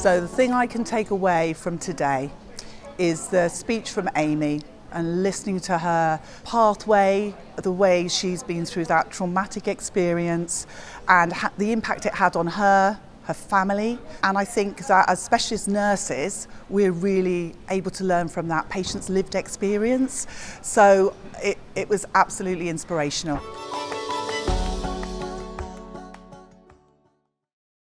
So the thing I can take away from today is the speech from Amy and listening to her pathway, the way she's been through that traumatic experience and the impact it had on her, her family. And I think that as specialist nurses, we're really able to learn from that patient's lived experience. So it, it was absolutely inspirational.